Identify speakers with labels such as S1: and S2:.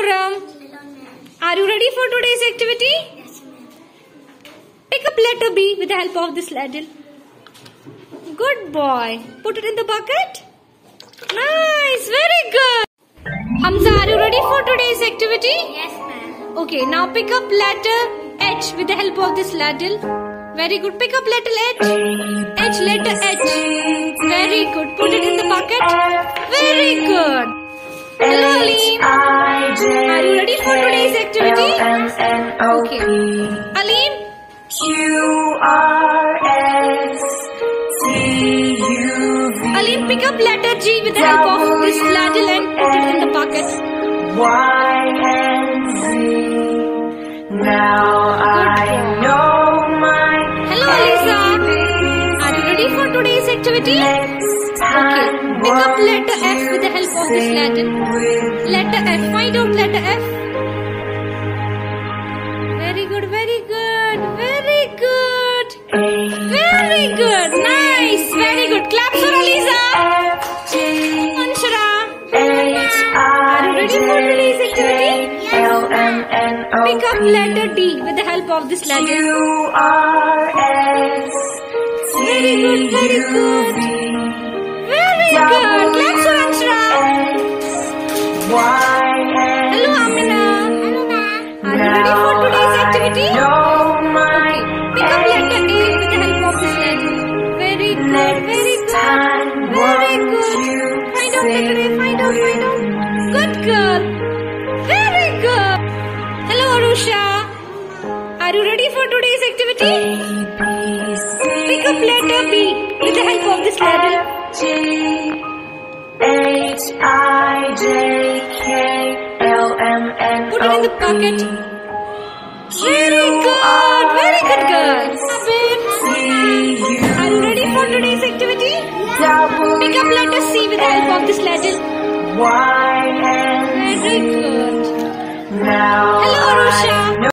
S1: Khurram. Are you ready for today's activity? Yes, ma'am. Pick up letter B with the help of this ladle. Good boy. Put it in the bucket. Nice. Very good. Hamza, are you ready for today's activity?
S2: Yes, ma'am.
S1: Okay, now pick up letter H with the help of this ladle. Very good. Pick up letter H. H, letter H. Very good. Put it in the bucket. Very good. Hello, Alim. Are you ready for today's activity? Okay. Alim,
S3: Q R S T U V
S1: Alim, pick up letter G with the help of this ladle and put it in the bucket.
S3: Y and Z. Now
S1: ready for today's activity? Okay. Pick up letter F with the help of this ladle. Letter F. Find out letter F. Very good, very good, very good. Very good. Nice. Very good. Clap for Aliza. Anshara. Are you ready for today's activity?
S3: L M N O
S1: Pick up letter D with the help of this ladle.
S3: Q R S T
S1: Very good, very good. Clap for Anshara.
S3: Y and
S1: Hello, Amina. Are you ready for today's activity? Pick up letter A with the help of this ladle. Very good, very good, very good. Find out letter A, find out, find out. Good girl. Very good. Hello, Arusha. Are you ready for today's activity? Pick up letter B with the help of this ladle.
S3: G H I J K L M N
S1: Put it in the bucket. Very good, very good girl. Abir, are you ready for today's activity? Pick up letter C with the help of this ladle.
S3: Y